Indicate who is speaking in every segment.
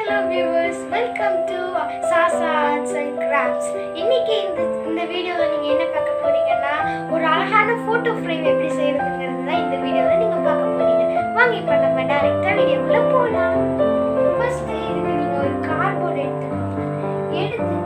Speaker 1: Hello viewers welcome to Sasa arts and crafts இன்னைக்கு இந்த இந்த வீடியோவில் நீங்க என்ன பார்க்க போறீங்கன்னா ஒரு அழகான ஃபோட்டோ ஃப்ரேம் எப்படி செய்யறதுங்கிறது தான் இந்த வீடியோவில் நீங்க பார்க்க போறீங்க. வாங்க இப்போ நம்ம டைரெக்டாக வீடியோக்குள்ள போகலாம் ஃபர்ஸ்ட் இதுக்கு நீங்கள் ஒரு கார்போர்ட் எடுத்துக்கோங்க. எடுத்துட்டு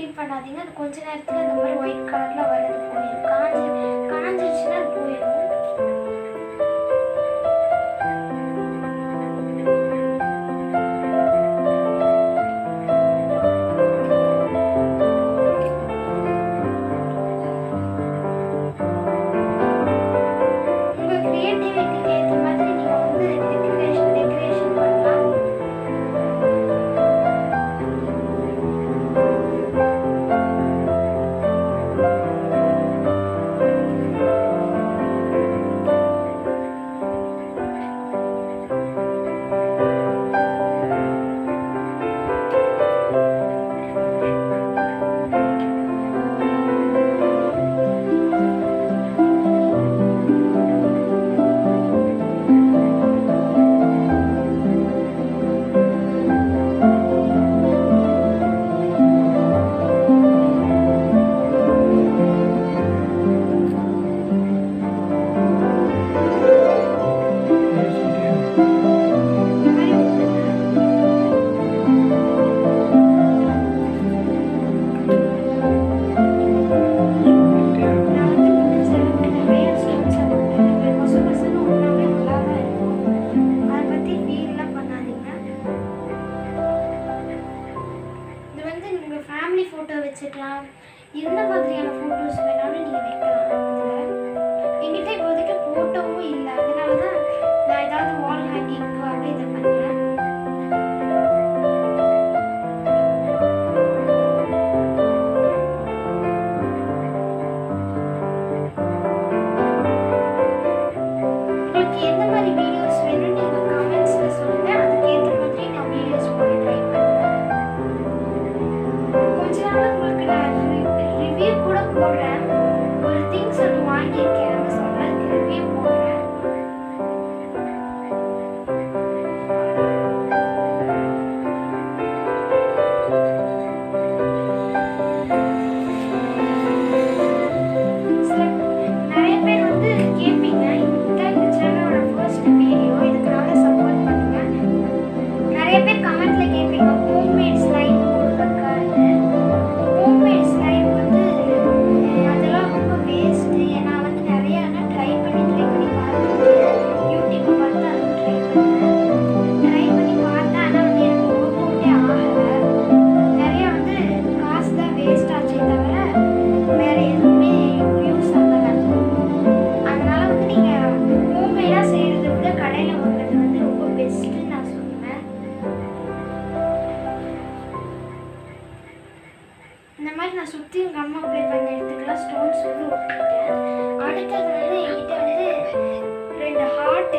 Speaker 1: ஃபீல் பண்ணாதீங்க. அது கொஞ்ச நேரத்தில் அந்த மாதிரி ஒயிட் கலரில் இந்த மாதிரி நான் சுற்றி எங்கள் அம்மா அப்ளை பண்ண இடத்துக்குலாம் ஸ்டோன்ஸ் வந்து ஒட்டிக்கிட்டேன் அடுத்தது வந்து என்கிட்ட வந்து ரெண்டு ஹார்ட்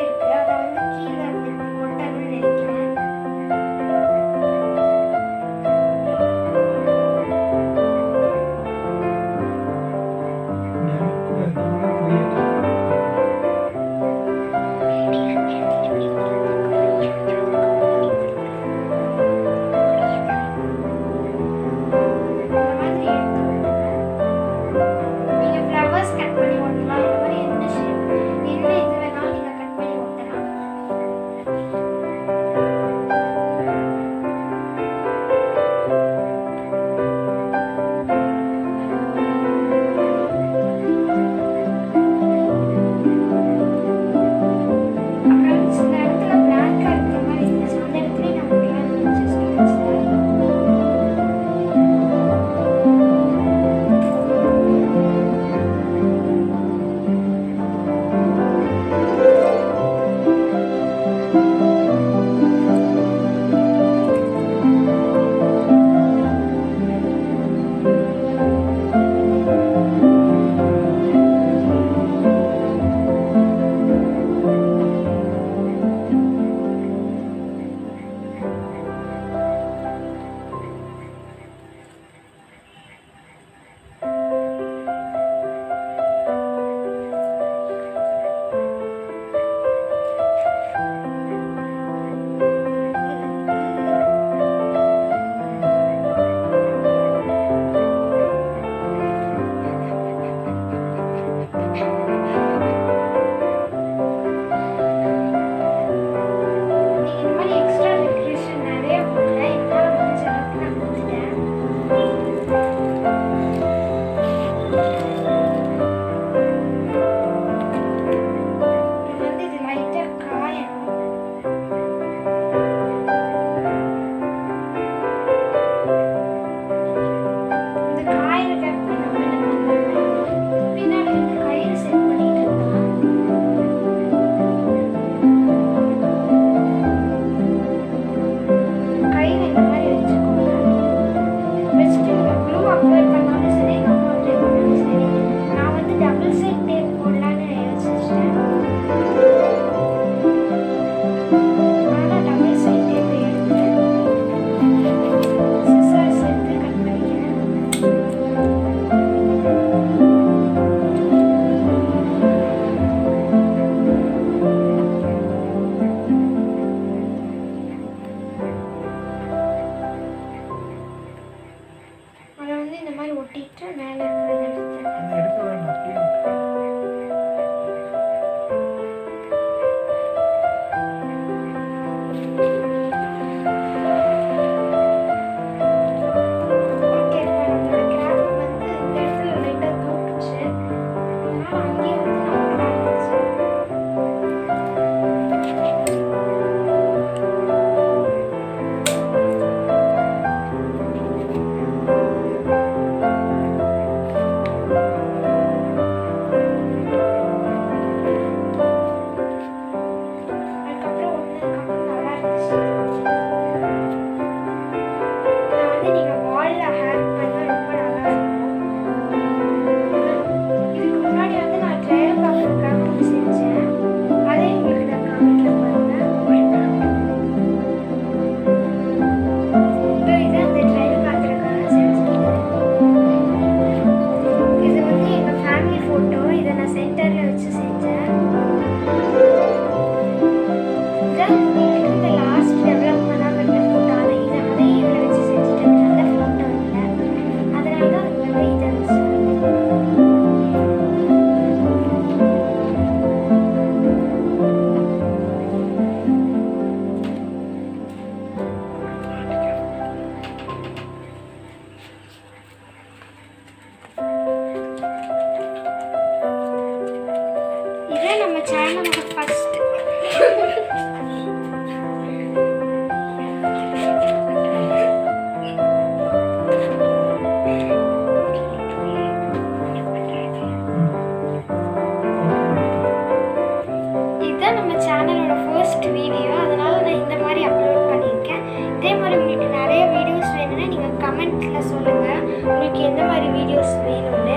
Speaker 1: உங்களுக்கு எந்த மாதிரி வீடியோஸ் வேணும்னு.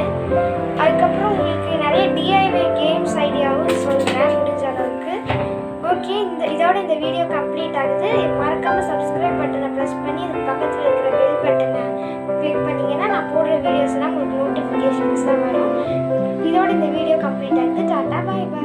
Speaker 1: அதுக்கப்புறம் உங்களுக்கு நிறைய டிஐவை கேம்ஸ் ஐடியாவும் சொல்கிறேன் முடிஞ்ச அளவுக்கு. ஓகே இந்த இதோட இந்த வீடியோ கம்ப்ளீட் ஆகுது. மறக்காமல் சப்ஸ்கிரைப் பட்டனை ப்ரெஸ் பண்ணி அதுக்கு பக்கத்தில் இருக்கிற பெல் பட்டனை கிளிக் பண்ணிங்கன்னா நான் போடுற வீடியோஸ்லாம் உங்களுக்கு நோட்டிஃபிகேஷன்ஸ் தான் வரும். இதோட இந்த வீடியோ கம்ப்ளீட் ஆகுது. Tata bye bye.